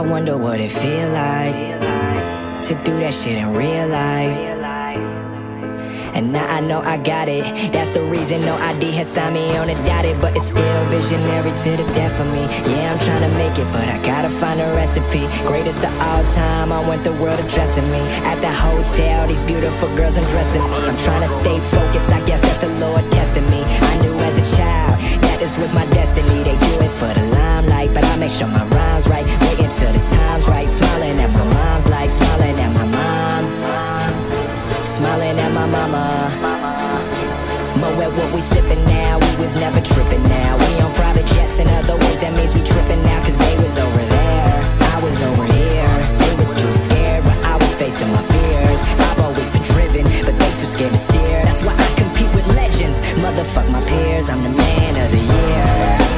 wonder what it feel like to do that shit in real life. And now I know I got it. That's the reason no ID has signed me on a dotted, but it's still visionary to the death of me. Yeah, I'm trying to make it, but I gotta find a recipe. Greatest of all time, I want the world addressing me. At the hotel, these beautiful girls undressing me. I'm trying to stay focused, I guess that's the Lord testing me. I knew as a child that this was my destiny. They do it for the limelight, but I make sure my rhymes right. Till the time's right, smiling at my mom's like smiling at my mom. Smiling at my mama. Moet, what we sipping now? We was never tripping now. We on private jets, in other words, that means we tripping now. Cause they was over there, I was over here. They was too scared, but I was facing my fears. I've always been driven, but they too scared to steer. That's why I compete with legends. Motherfuck my peers, I'm the man of the year.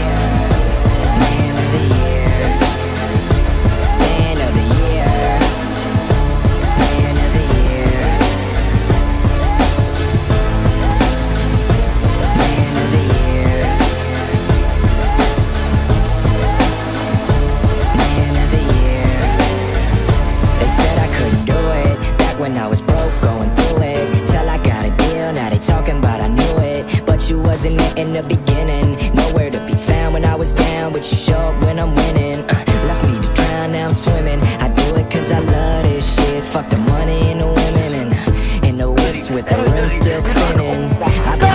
Wasn't it in the beginning. Nowhere to be found when I was down, but you show up when I'm winning. Uh, left me to drown, now I'm swimming. I do it cause I love this shit. Fuck the money and the women and, uh, and the whips with the rims still spinning.